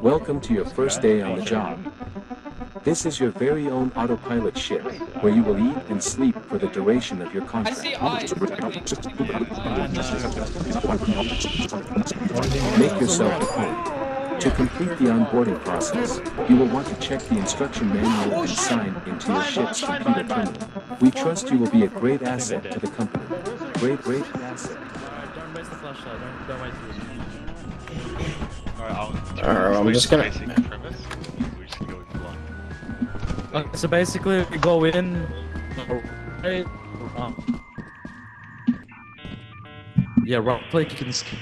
Welcome to your first day on the job. This is your very own autopilot ship, where you will eat and sleep for the duration of your contract. Make yourself at home. To complete the onboarding process, you will want to check the instruction manual and sign into your ship's computer terminal. We trust you will be a great asset to the company. Great, great asset. Don't waste the flashlight. Don't, don't waste it. Alright, I'll Alright, I'm just gonna- basic premise. We're just gonna go with one. Okay, so basically, we go in. Right. Um, yeah, right click and skip.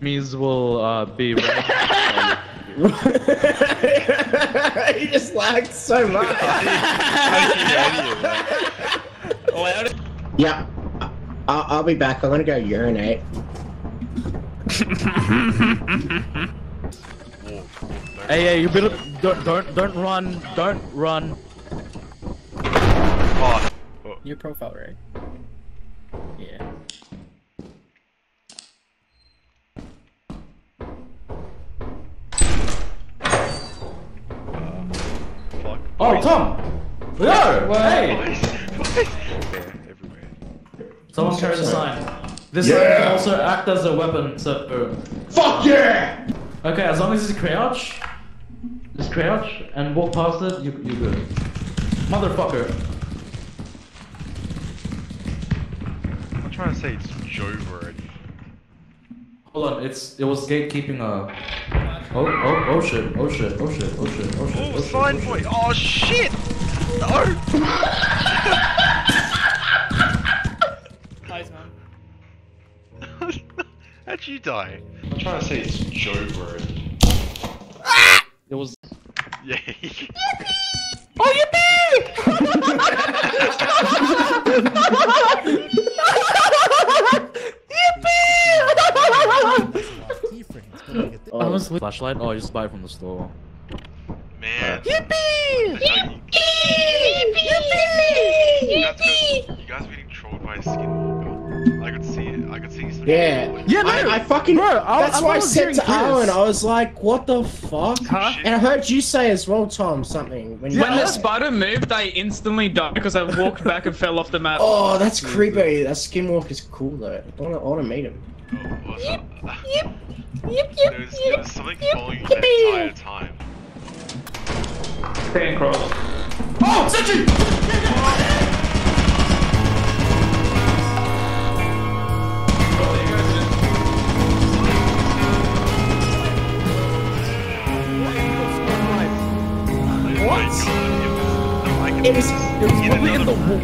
Means will uh, be right. he just lagged so much. yeah, I- I'll, I'll be back. I'm gonna go urinate. Hey, hey, you better don't don't don't run, don't run. Oh, Your profile, right? Yeah. fuck. Oh, Tom. Yo, hey. Everywhere, everywhere. Someone carry the sign. This Yeah. can also act as a weapon. So. Fuck yeah! Okay, as long as you crouch, just crouch and walk past it, you you're good. Motherfucker. I'm trying to say it's Joe already. Hold on, it's it was gatekeeping uh Oh oh oh shit, oh shit, oh shit, oh shit, oh shit, Oh, oh shit. sign oh shit. Oh shit! No! Eyes, man. How'd you die? I'm trying to say it's Joe already. It was Yeah. Oh, I was oh. flashlight. Oh, you just buy it from the store. Man. Yippee! Yippee! You guys, got- you guys getting trolled by a skinwalker. I could see it. I could see some Yeah. Yeah, I, I fucking. Bro, I- that's I why I was said to Chris. Alan, I was like, what the fuck? Huh? And I heard you say as well, Tom, something. When, you When the spider moved, I instantly died because I walked back and fell off the map. Oh, that's creepy. That skinwalker's cool though. I wanna, I wanna meet him. Oh, what's up? There was, there was something following you the entire time. Staying cross. Oh, Senji! What? It was. It was probably in the wall.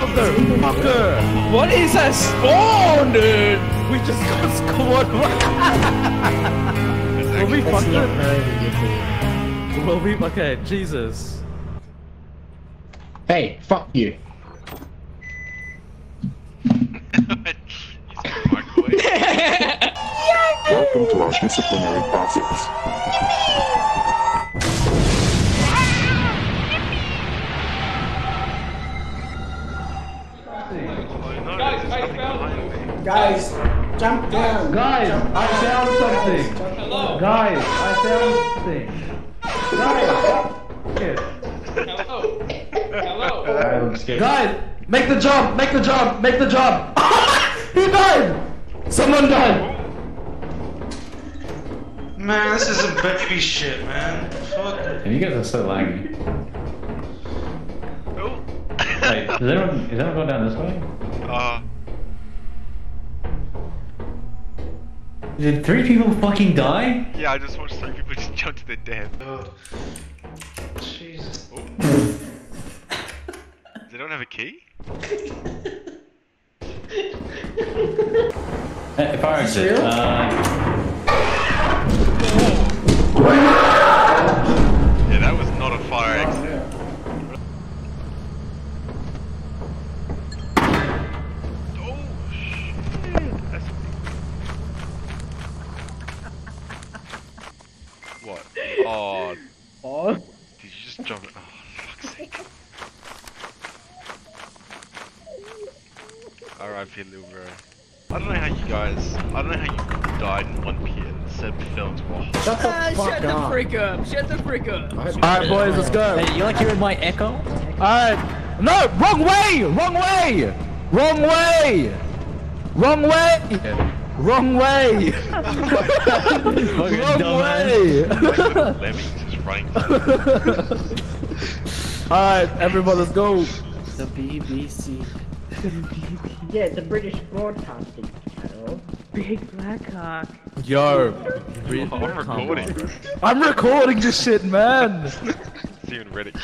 Motherfucker! What is that spawn, dude? We just got squad. Will we That's fucked not it? Will we? Okay, Jesus. Hey, fuck you. Welcome to our disciplinary process. Guys, jump down. Guys, I found something. Hello. Guys, I found something. Guys, Hello. Hello. guys, make the jump, make the jump, make the jump. he died. Someone died. Man, this is some baby shit, man. Fuck. And You guys are so laggy. Oh. Wait, is anyone, is anyone going down this way? Uh, Did three people fucking die? yeah, I just watched three people just jump to their death. God. Jesus. Oh. Does anyone have a key? Uh, fire exit. Uh, Yeah, that was not a fire exit. What? Oh. Oh. Did you just jump? Oh, fuck's sake. R.I.P. little bro. I don't know how you guys. I don't know how you died in one pit. Seb fell into a hole. Shut the Ah, fuck shut the up. frick up! Shut the frick up! Alright, boys, let's go. Hey, you like hearing my echo? Alright. No, wrong way! Wrong way! Wrong way! Wrong way! Wrong way! Wrong way! Lemmings just running. Alright, everybody, let's go. The BBC. Yeah, the British Broadcasting Channel. Big Blackhawk. Yo. Oh, I'm recording, bro. I'm recording this shit, man. It's even Reddit.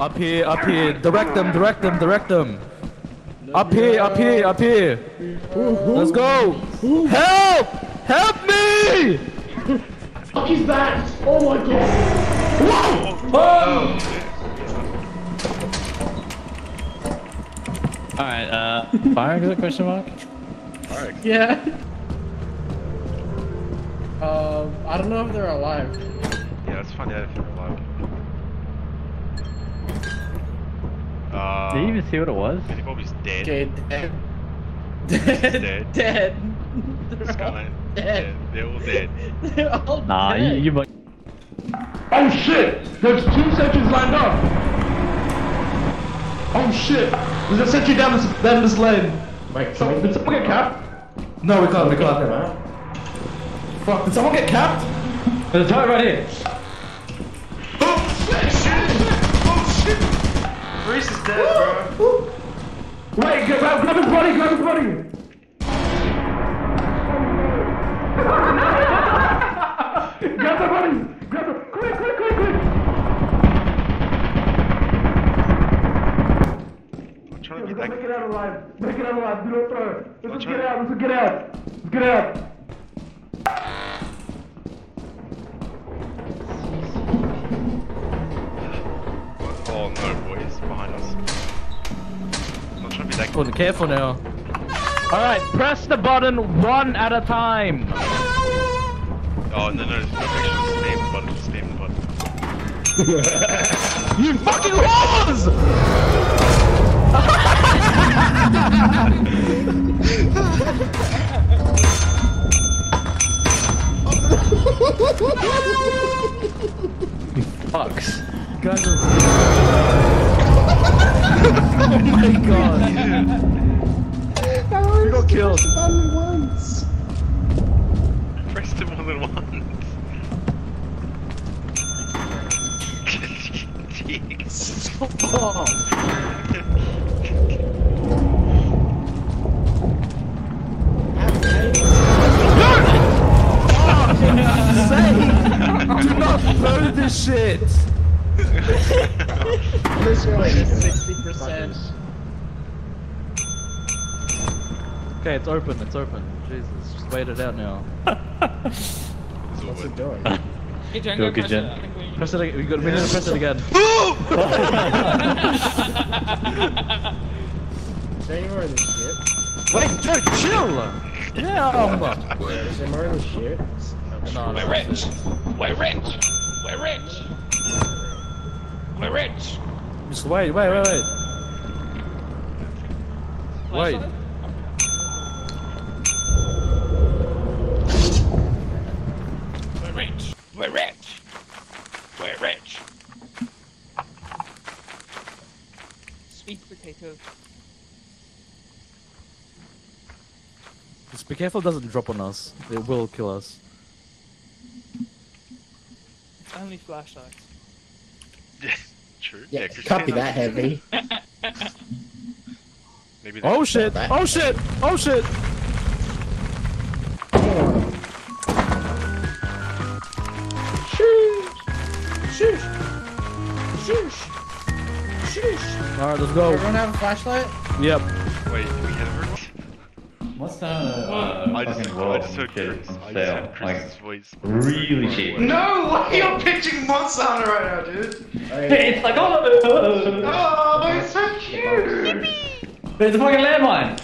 Up here, up here. Direct them, direct them, direct them. Up here, up here, up here. Let's go. Help! Help me! He's back! Oh my god! Whoa! Oh! Alright, uh, fire Is exit question mark? Alright. Yeah. Um, I don't know if they're alive. Yeah, let's find out if you're alive. Uh, Did you even see what it was? Billy Bobby's dead. Okay, dead. Dead. Dead. This guy, Dead. dead. They're all dead. They're all Nah, you, dead. you might. Oh shit! There's two sentries lined up! Oh shit! There's a sentry down this, down this lane! Wait, So, can did someone get capped? No, we can't, we we get them can't. out? Fuck, did someone get capped? There's a target right here. Is dead, bro. Wait, get, grab, grab his body, grab his body! grab the body! Grab the, quick, quick, quick, quick! I'm trying to be that. Make it out alive! Make it out alive! Do not throw it! Let's just get out! Let's get out! Let's get out! Careful, careful now. Alright, press the button one at a time. Oh no, no, no, actually, just spam the button. Just spam the button. You fucking whores! Fucks. Guys are... oh my god. We got killed. once. Pressed him more than once. Jeez. Do not throw this shit! Literally, sixty percent. Okay, it's open, it's open. Jesus, just wait it out now. What's it doing? Hey, Jen, Go, go good press it. I think we- Press it again. We, got, we need to press it again. Is there any more of this shit? Wait, Joe, chill! Yeah, um, Is there more of this shit? no, no, We're rich. We're rich. We're rich. We're rich. Just wait, wait, wait, wait. Wait. Flashlight? We're rich. We're rich. We're rich. Sweet potato. Just be careful it doesn't drop on us. It will kill us. It's only flashlights. Yeah, true. Yeah, Yeah, can't be that heavy. Maybe Oh that's- shit! Oh shit! Oh shit! Shoosh! Shoosh! Shoosh! Alright, let's go. Everyone have a flashlight? Yep. Wait, we have everyone? What's the uh, I just, fucking I world just heard shit Chris. I just sale? heard Chris's Like, voice. really cheap. No, why are you pitching Monster Hunter right now, dude? It's like, oh, Oh, but it's so cute! Yippee. there's a fucking landmine.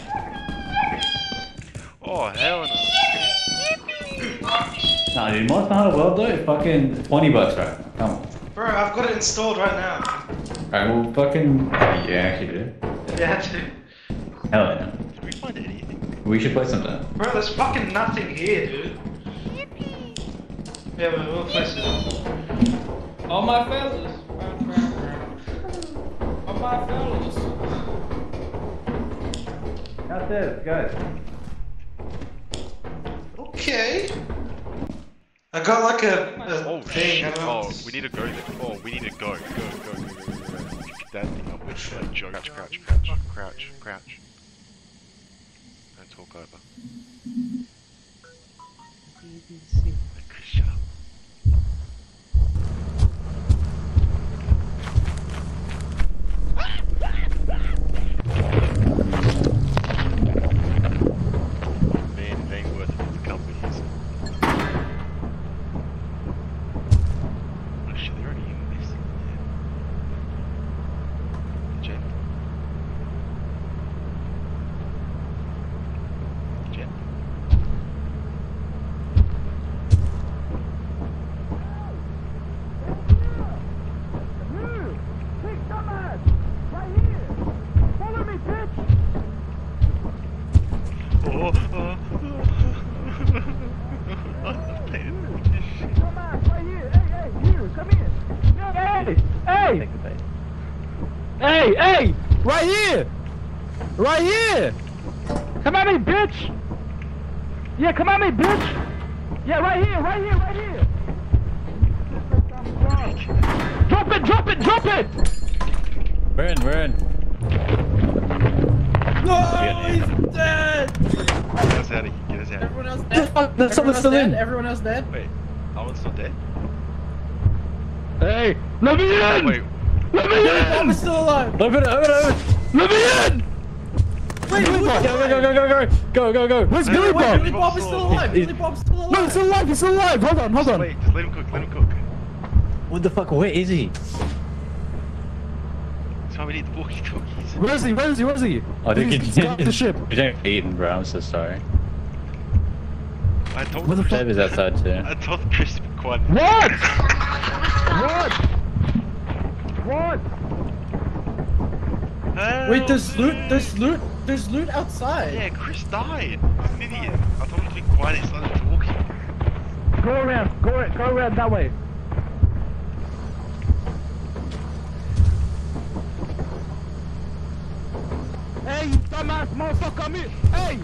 Oh hell no! Nah, dude, Monster Hunter World though, is fucking 20 bucks, right? Come on. Bro, I've got it installed right now. Alright, well, fucking. Yeah, actually do. Yeah, dude. Hell yeah. Did we find anything? We should play sometime. Bro, there's fucking nothing here, dude. Yeah, but we'll place it. All my fellas. All my fellas. Got this, guys. Okay. I got like a, a Oh thing. I shit! don't know. Oh, we need to go then. Oh, we need to go. Go, go, go, go, go, go. Pick that thing up with uh, Joe. Crouch, crouch, crouch, crouch, crouch. betreiber me in! Wait, Let me Bob in! is still alive. Open it, open it, open it! Let me in! Wait, Billy who's Bob. Go, go, go, go, go, go! Go, go, go! Where's Wait, Billy wait, Wait, Bob? Billy Bob is still alive. Billy Bob's still alive. No, he's still alive, he's still alive! Hold on, hold on. wait, just let him cook, let him cook. What the fuck? Where is he? That's why we need the walkie-talkies. Where is he? Where is he? Where is he? Oh, dude, He's got the ship. You don't eaten, bro. I'm so sorry. I told What the Chris, Dave is outside too. I told Chris to be quiet. What? what? What? Help Wait, there's me. loot. There's loot. There's loot outside. Yeah, Chris died. He's an idiot. I told him to be quiet, he started talking. Go around, go around, go around that way. Hey, you dumbass motherfucker, me! Hey!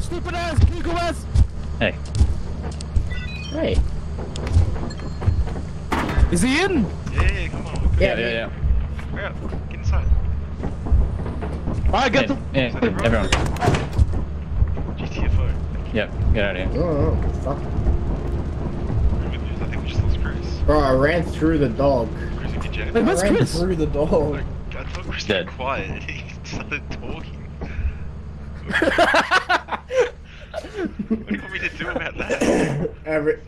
Stupid ass, Nico ass! Hey. Hey. Is he in? Yeah, yeah, come on. Yeah, yeah, yeah. Hurry up. Get inside. Alright, get the. Yeah, yeah, everyone. GTFO. Yep, get out of here. Oh, oh fuck. Who we lose? I think we just lost Chris. Bro, I ran through the dog. Chris, if you jet. Hey, where's I ran Chris? through the dog. Like, I told Chris to Dead. quiet he started talking. what do you want me to do about that? Average,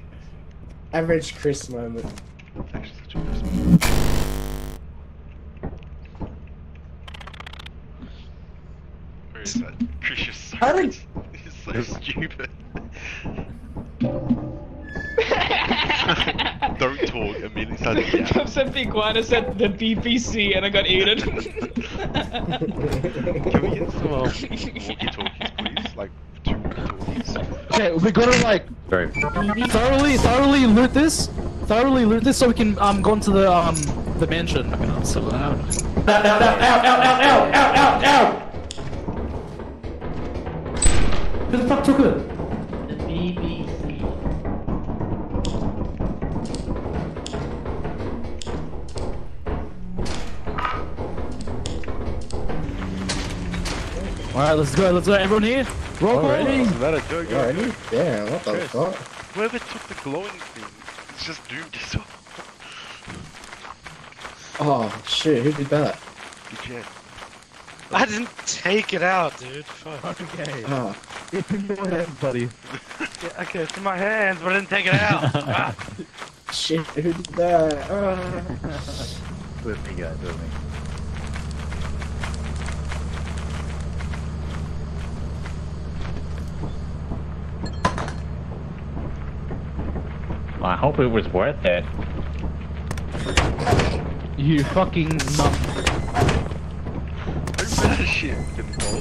average Chris moment. Where is that? Chris, you're so, How did- you're so stupid. Don't talk, immediately start to yap. Tom said be quiet, I said the BBC and I got eaten. Can we get some um, walkie-talkies, please? Like, two walkie-talkies? Okay, we're gonna like Very. thoroughly, thoroughly loot this. Thoroughly loot this so we can um go into the um the mansion. I'm so loud. Out, out, out, out, out, out, out, out, out! Who the fuck took it? The BBC. Alright, let's go, let's go. Everyone here? Roll call. Already? Let it go, go, Already? Damn, what the Chris. fuck? Whoever took the glowing thing, it's just doomed yourself. Oh, shit, who did that? You jet. I didn't take it out, dude. Fuck. Okay. Oh, It's in your hands, buddy. Yeah, okay, it's in my hands, but I didn't take it out. Ah. shit, who did that? Ah. With me, guys, with me. I hope it was worth it. You fucking nut. Who that shit? Didn't fall.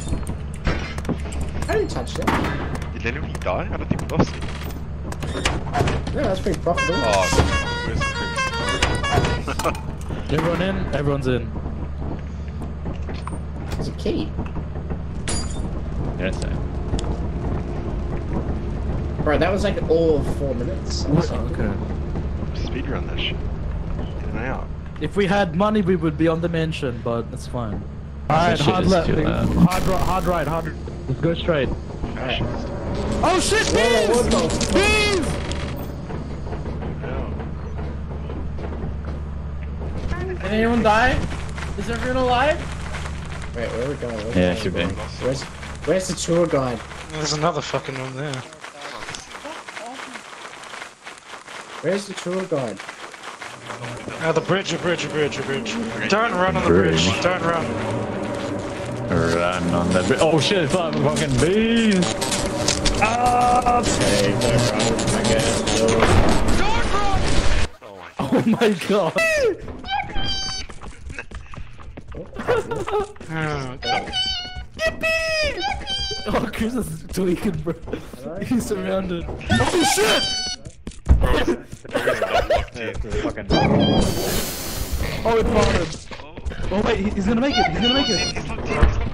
didn't touch that. Did anyone die? I don't think we lost it. No, that's pretty profitable. Oh, where's the crew? Everyone in? Everyone's in. There's a key. Yeah, so. Bro, that was like all of four minutes. Okay. Speedrun that shit. In and out. If we had money, we would be on the mansion, but that's fine. Alright, hard is left. too big- Hard, right, hard right. Let's go straight. Fascist. Oh shit, Whoa, what bees! the Bees! Did anyone die? Is everyone alive? Wait, where are we going? Where's Yeah, the should be. Where's, where's the tour guide? There's another fucking one there. Where's the tour guide? Ah, the bridge, a bridge, a bridge, a bridge. Don't run on the bridge. Bridge. Don't run. Run on the Oh shit, it's like fucking bees! Ah! Hey, I guess. Oh my god. Oh. Oh, Chris is tweaking, bro. He's surrounded. Oh shit! Oh, it farted. Oh wait, he's gonna make it. He's gonna make it.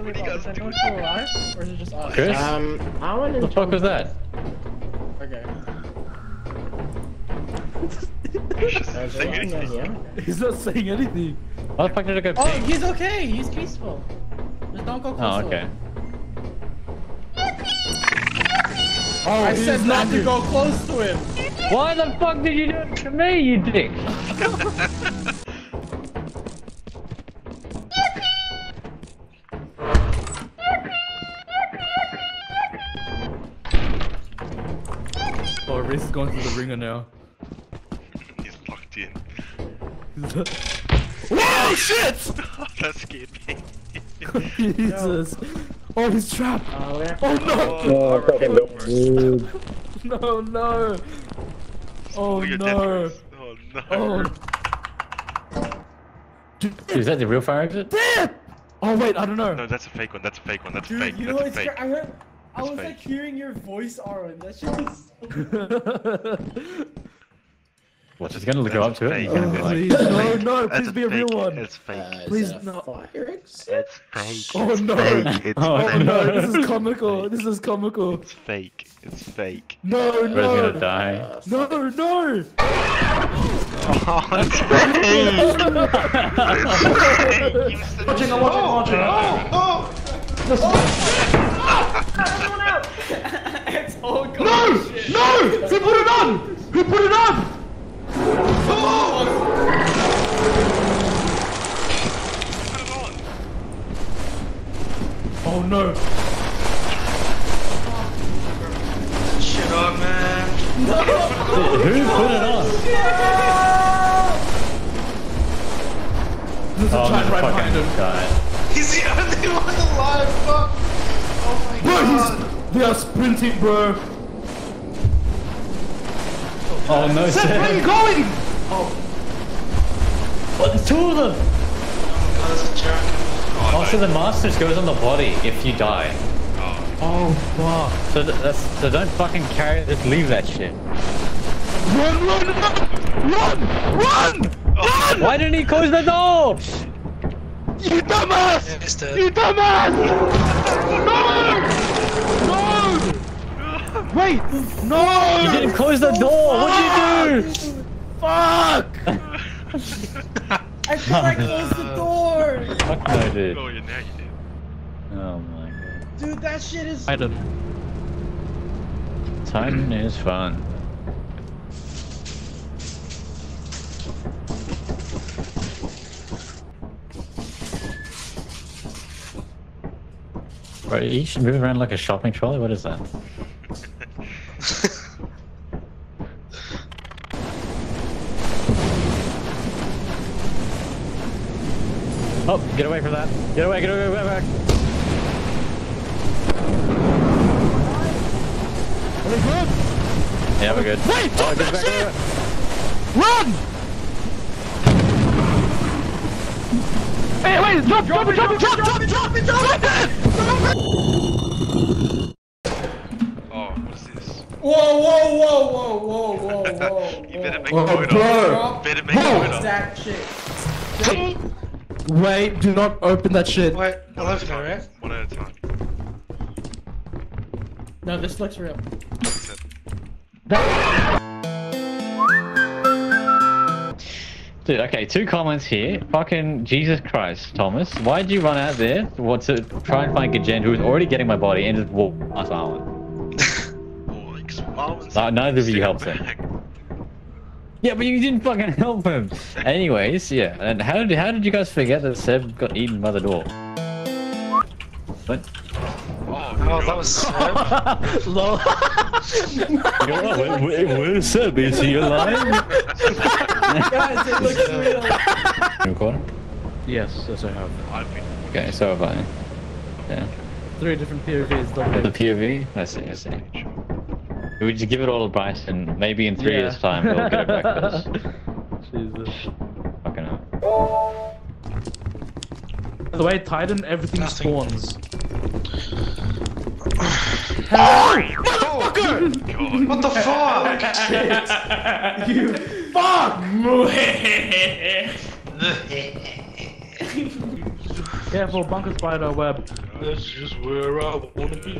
Out, run. You guys Is doing? anyone still alive? Or is it just us? Chris? Um, I want What the to. fuck was that? Okay. Is there anything? He's not saying anything. How the fuck did it go Oh, pink? he's okay. He's peaceful. Just don't go close Oh, to okay. him. Oh, I said not to go close to him. Why the fuck did you do it to me, you dick? Oh, Reese is going through the ringer now. He's locked in. Whoa, shit! that scared me. Jesus. Oh, he's trapped. Oh, we oh, have oh, oh, oh no! Oh, No, no. Oh you're no. Oh no. Oh. Is that the real fire exit? Damn! Oh wait, I don't know. No, that's a fake one. That's a fake one. That's Dude, fake. you know That's a fake. I heard. I was fake. like hearing your voice, Aaron. That shit was. What's just gonna go up to it? He's gonna be Oh, like, please, no, no, That's please be a real one. It's fake. Uh, Please, no. Fire? It's fake. Oh, no. Fake. It's Oh, Oh fake. no, this is comical. This is comical. It's fake. It's fake. No, Bro's no. gonna die. No, no. Oh, it's fake. it's fake. You said Watching, I'm watching, I'm watching. Oh, it's all good. No! No! Who put it on? Who put it on? Oh no. Shit on, man. No! Who put it on? There's a Oh, giant right behind fucking him. guy. He's the only one alive. Fuck. Oh my Bro, he's, they are sprinting, bro. Oh no, Seth, where are you Seth. going? Oh. What, there's two of them? Oh, that's a joke. Oh, so the Masters goes on the body if you die. Oh fuck. So th- that's so don't fucking carry. it, Just leave that shit. Run, run, run! Run! Run! Why didn't he close the door? You dumbass! Yeah, he's dead. You dumbass! No! No! You didn't close the door. What'd you do? Fuck! I think I closed the door. Fuck no, dude. Oh, yeah, now you did. Oh my god. Dude, that shit is. Item. Time is fun. Bro, you should move around like a shopping trolley. What is that? Oh, get away from that. Get away, get away, get away. back. Are they good? Yeah, we're good. Wait, oh, don't get back, shit! get back. Run! Hey, wait, drop, drop it, drop it, drop it, drop it, drop it, drop it! Oh, what's this? Whoa, whoa, whoa, whoa, whoa, whoa, whoa. You better make whoa. a motor. Drop Better make a motor. That shit. Wait, do not open that shit. Wait, I love you, right? One at a time. No, this looks real. That's it. Dude, okay, two comments here. Fucking Jesus Christ, Thomas. Why'd you run out there what, to try and find Gajen, who was already getting my body, and just walk past Arwen? Oh, like. No, neither of you Stick it helped him. Back. Yeah, but you didn't fucking help him. Anyways, yeah. And how did how did you guys forget that Seb got eaten by the door? What? Oh, Oh, that God. was Seb. Lol. where, where, where's Seb? Is he alive? Guys, it looks real. Recording? Yes, yes I have. Okay, so have I. Yeah. Three different POVs, The POV? I see, I see. We just give it all to Bryson. Maybe in three Yeah. years' time we'll get it back to us. Jesus. Fucking hell. The way, Titan, everything Nothing. spawns. God. What the fuck? you fuck? Careful, bunker spider web. That's just where I wanna be.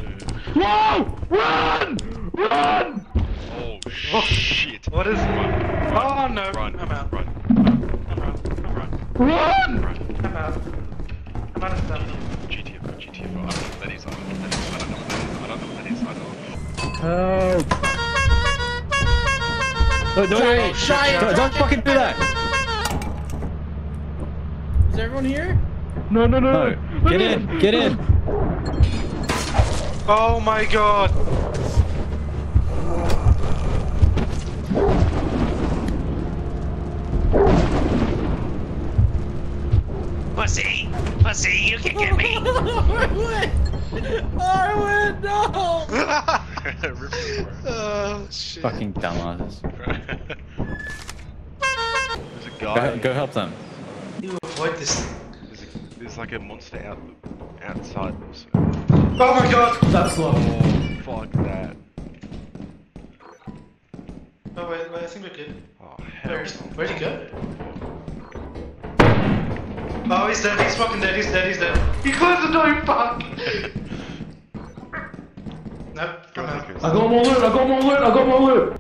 Whoa! Run! Run! Oh, shit. What is it? Oh no, Run, I'm out. run. I'm out. I'm out. Run! I'm out. I'm out of stuff. GTFO, GTFO. I don't know what that is. I don't know what that is. I don't know what that is. I don't know what that is. I don't. Help! No, no, no, no, Giant, don't, don't fucking do that! Is everyone here? No, no, no, No, no. Get in, get in! Oh my god. Pussy! Pussy, you can get me! Arwen! Arwen, no! Rip it. Oh shit. Fucking dumbasses. Go, go help them. You avoid this. There's, like a monster out outside. Also. Oh my god. That's low. Oh, fuck that. Oh wait, wait, I think we're good. Oh, hell. Where's, where'd he go? Oh, he's dead, he's fucking dead, he's dead, he's dead. He closed the door, you fuck! nope, I'm out. I got more loot, I got more loot, I got more loot!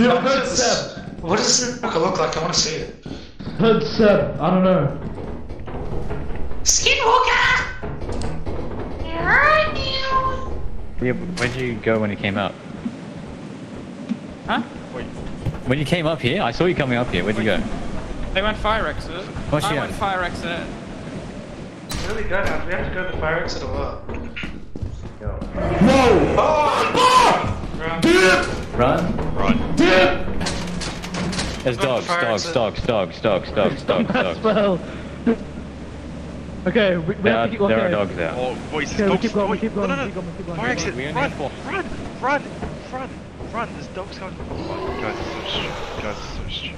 Dude, I heard Seth. What does this walker look like? I wanna see it. Heard Seth. I don't know. Skinwalker! Where are you? Yeah, where'd you go when you came up? Huh? Wait. When you came up here, I saw you coming up here. Where'd you go? They went fire exit. What's I she went at? fire exit. Really do we now? Do we have to go to the fire exit or what? No! Oh! Ah! Run. Run. Run. There's Go dogs, dogs, dogs, dogs, dogs, dogs, dogs, That's dogs. well. Okay, we, we There have to keep okay. there are dogs out. Oh, boys, Okay, there's we keep going, we keep going, no, no, we keep going, keep going. Fire exit. Run, run, run, run, run, run. There's dogs going. Oh guys are so stupid. Guys are so stupid.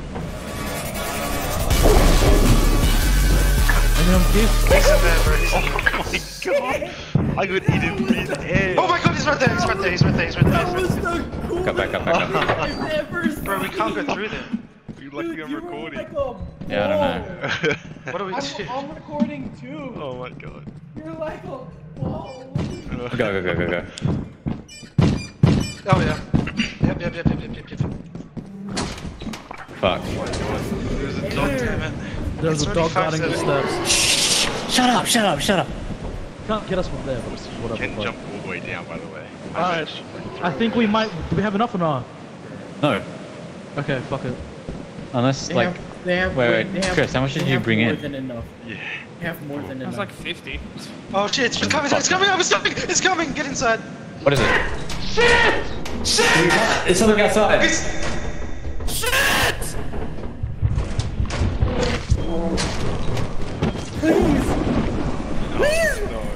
Anyone please? He's in there, bro. He's Oh my god! I could eat him in. Oh my god, he's right there, he's right there, he's right there, he's right That there. was the coolest Go back up, back up. I've ever seen. Bro, we can't go through there. You lucky I'm you recording. Like Yeah, I don't know. What do we do? I'm, I'm recording too. oh my god. You're like a ball. Go, go, go, go, go. Oh yeah. Yep, yep, yep, yep, yep, yep, yep. Fuck. There's a dog, damn it. There's It's a dog guarding the steps. Shut up, shut up, shut up. Can't get us from there, but it's whatever. Can but- jump all the way down, by the way. Alright. I think we might. Do we have enough or not? No. Okay, fuck it. Unless, They like, have, they have, wait, wait, they have, Chris, how much did you have bring more in? Than enough. Yeah. They have more than It was enough. like 50. Oh shit, it's coming, it's coming, it's coming, it's coming, get inside. what is it? Shit! Shit! It's something outside. It's... Shit! Please, please, just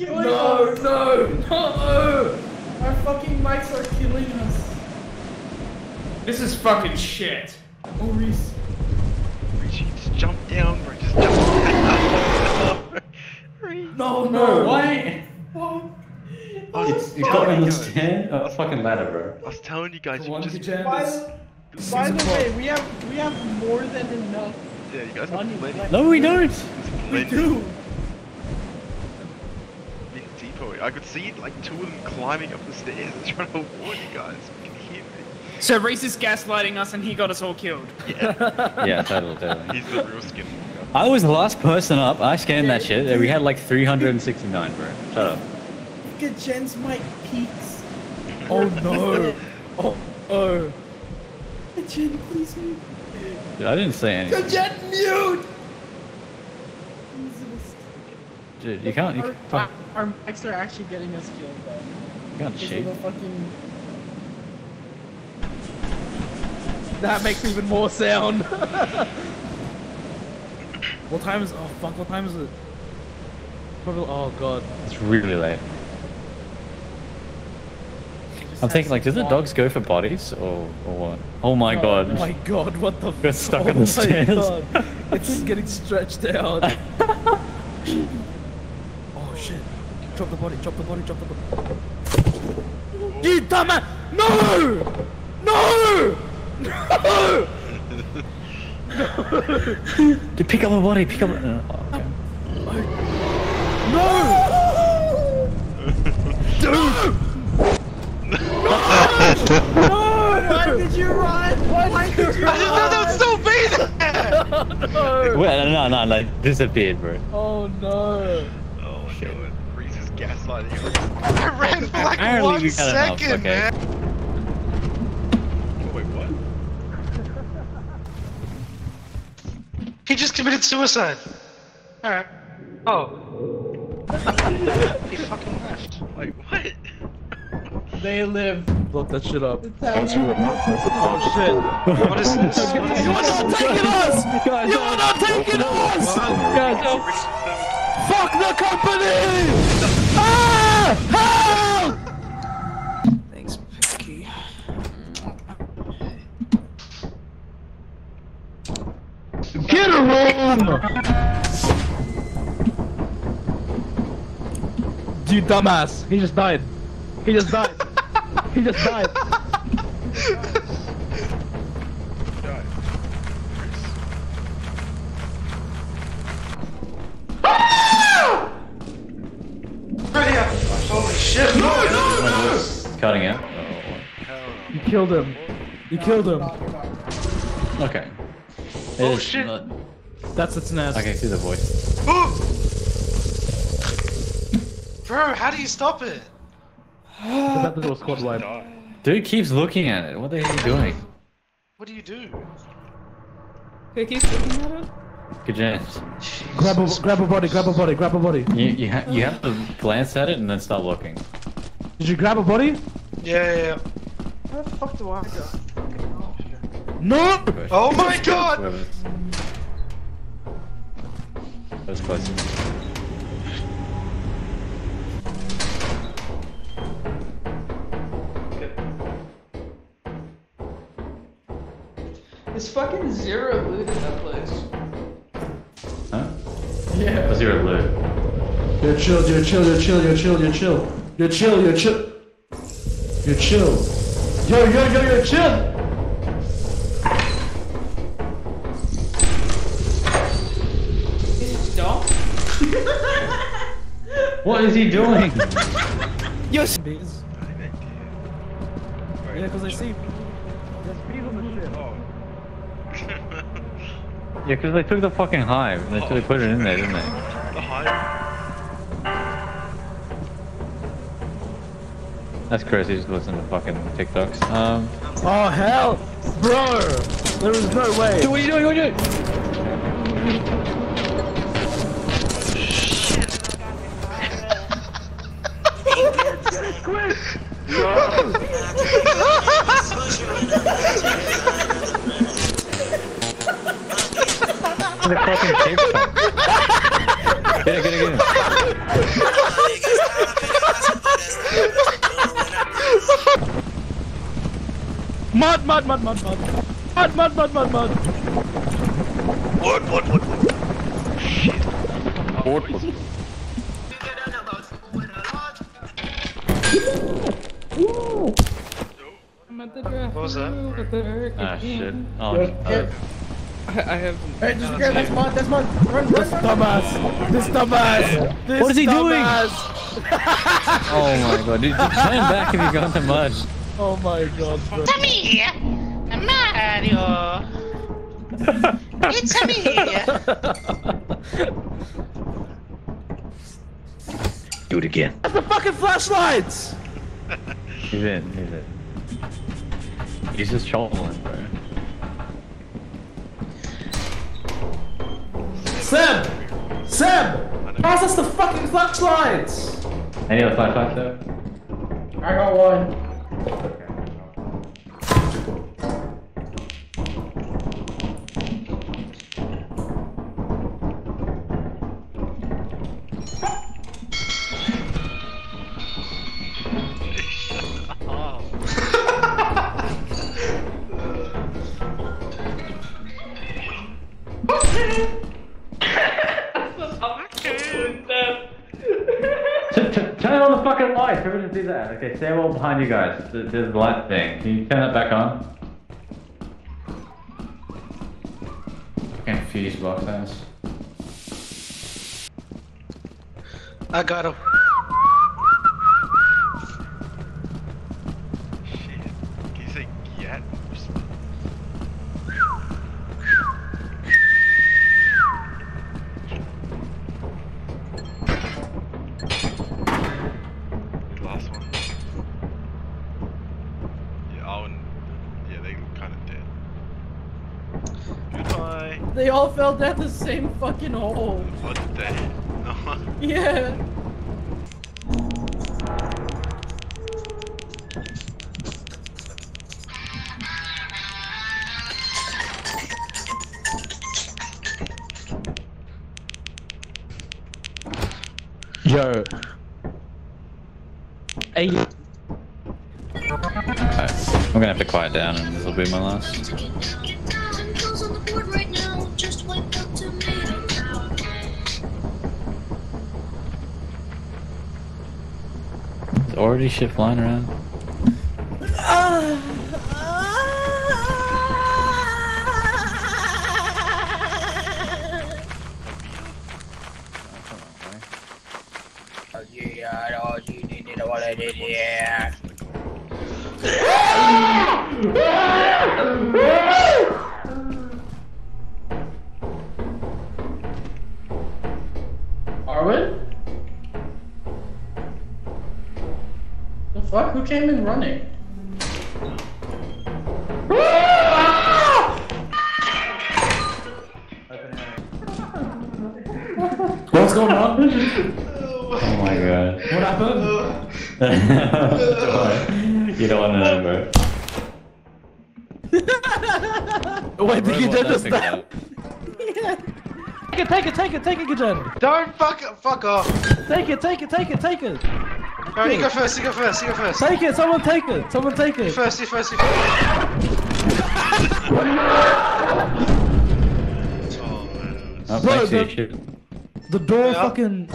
No, no, no! Our fucking mics are killing us. This is fucking shit. Oh, Reese. Richie, just jump down, bro. Just jump down. Reese. No, no. Why? Oh, It's, you got me on the stand? Oh, fucking ladder, bro. I was telling you guys, you just to By the, by the way, we have we have more than enough yeah, you guys have money plenty. No, we don't. We do. In depot, I could see like two of them climbing up the stairs and trying to warn you guys. You can hear me. So Reese is gaslighting us and he got us all killed. Yeah, Yeah, totally, totally. he's the real skin. I was the last person up. I scanned that shit. We had like 369, bro. Shut up. Look at Jen's mic peaks. Oh no. Oh, oh. Jen, please mute. Dude, I didn't say anything. Jen, mute! Dude, you can't. You, Our, fuck, our mics are actually getting us killed, though. you can't Because of shake. the fucking... That makes even more sound. what time is? Oh fuck! What time is it? Probably. Oh god. It's really late. I'm thinking, like, do the dogs go for bodies or, or what? Oh my oh god. Oh my god! What the? Got stuck oh on the oh my stairs. God. It's getting stretched out. shit! Drop the body! Drop the body! Drop the body! You dumbass! No! No! No! Dude, pick up a body. Pick up. A, oh, okay. No! Why did you run? Why did you I didn't know that would still be there! no! Wait, no, no, no, disappeared, bro. Oh no! Oh my god, Reese is. I ran for like Apparently one we had enough, second, okay. man. Oh, wait, what? He just committed suicide. Alright. Oh. he fucking left. Wait, what? They live. Block that shit up. As you have not met the Oh shit! What is this? What is You are not taking us! You are not taking us! Guys, oh, fuck the company! You dumbass! He just died. He just died. he just died. Right here. Holy shit. No, no, no! Cutting out. You killed him. You killed him. Okay. Oh, shit. not- That's its nest. I can see the voice. Bro, how do you stop it? That was squad wipe. Dude keeps looking at it. What the hell are you doing? What do you do? Picky's looking at it? Good chance. Grab a grab a body. Grab a body. Grab a body. You you, ha you have to glance at it and then start looking. Did you grab a body? Yeah, yeah, yeah. How the fuck do I go? No! Oh my god! That was close. fucking zero loot in that place. Huh? Yeah. Zero loot. You're chill, you're chill, you're chill, you're chill, you're chill. You're chill, you're chill. You're chill. Yo, yo, yo, you're chill! What is he doing? Yo, Yeah, because I see. Yeah, because they took the fucking hive and they, they put it in there, didn't they? The hive. That's crazy. Just listen to fucking TikToks. Um. Oh hell, bro! There is no way. Dude, what are you doing? What are you doing? watching the fucking TikTok. Get it, get it, get it. Mud, mud, mud, mud, mud. Mud, mud, mud, mud, mud. What, what, what, what? Shit. What, what? Woo! What was that? Ah, shit. Oh, shit. I, I have. Hey, just grab that's mine, that's mine. Run, This run, run. dumbass. This dumbass. This What is he doing? oh my god, dude, just turn back if you go in the mud. Oh my god, bro. It's me, Mario. It's me. Do it again. That's the fucking flashlights. He's in, he's in. He's just trolling, bro. Seb! Seb! Pass us the fucking flashlights! Any other flashlights there? I got one. That? Okay, well behind you guys. There's the light thing. Can you turn that back on? Fucking fuse box ass. I got him. Last one. Yeah, and yeah, they look kind of dead. Goodbye. They all fell down the same fucking hole. What did they? No. Yeah. Yo. Hey. Alright, I'm gonna have to quiet down and this will be my last. There's already shit flying around. Arwen? The fuck? Who came in running? What's going on? Oh my god. What happened? You don't want to know, bro. Wait, did you Robot do this picked now? up. Take it, take it, take it, take it, Gajen. Don't fuck fuck off. Take it, take it, take it, take it. Alright, you go first, you go first, you go first. Take it, someone take it, someone take You it. first, you first, you first. Oh, Bro, thanks, the- you shit. The door Yeah. fucking.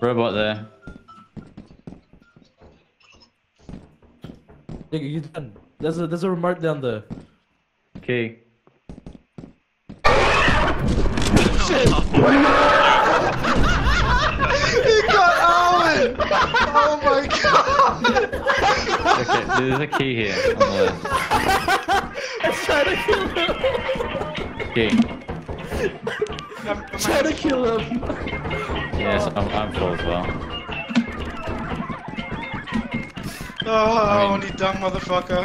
Robot there. Nigga, you done. There's a there's a remote down there. Key. You got Owen! Oh my god! Okay, there's a key here on the left. Trying to kill him. Key. I'm trying to kill him. Yes, I'm, I'm full as well. Oh, Owen, you dumb motherfucker.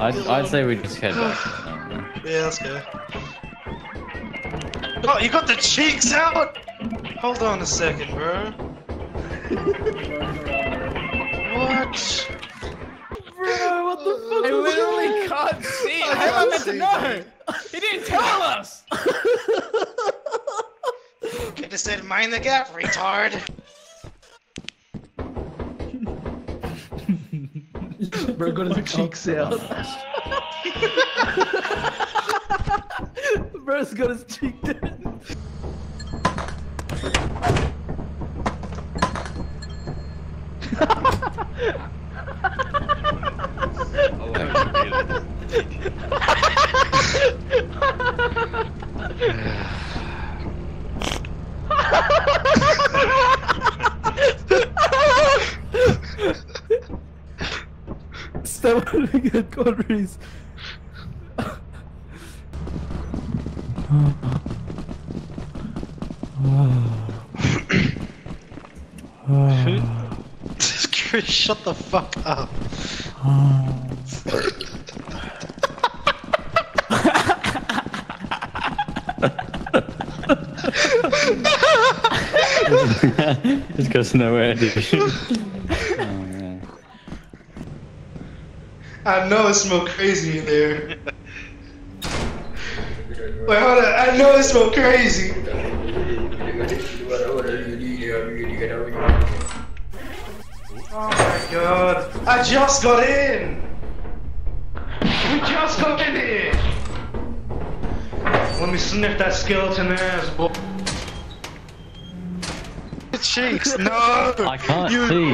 I'd, I'd say we just head back. Yeah, let's go. Oh, you got the cheeks out? Hold on a second, bro. What? Bro, what the fuck? I literally can't see. I How am I can't meant to know? He didn't tell us. Could have said mind the gap, retard. Bro got his cheeks out. Bro's got his cheek down. Stop looking at Connery's. Chris, shut the fuck up. this goes nowhere, dude. oh, man. I know it smells crazy in there. Wait, hold on. I know it smells crazy. Oh my god. I just got in. We just got in here. Let me sniff that skeleton ass, boy. Cheeks, no! I can't you, see.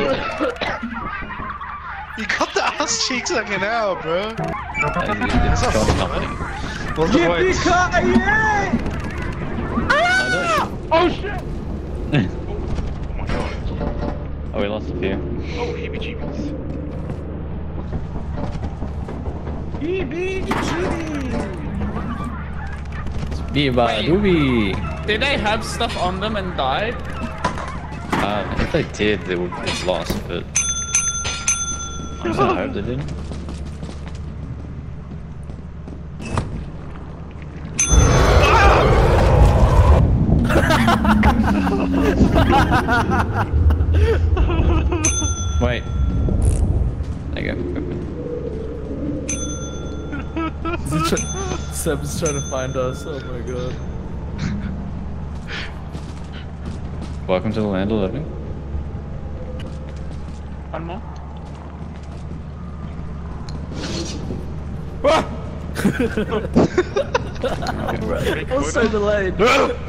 You got the ass cheeks hanging out, bro. It's not funny. Well, the way- Oh shit! Oh my god. Oh, we lost a few. Oh, heebie jeebies. Biba Doobie! Did they have stuff on them and died? Uh, if they did, they would have lost, but. I hope they didn't. Wait. There you go. Is try- Seb's trying to find us. Oh my god. Welcome to the land of living. One more. Ah! I'm so delayed.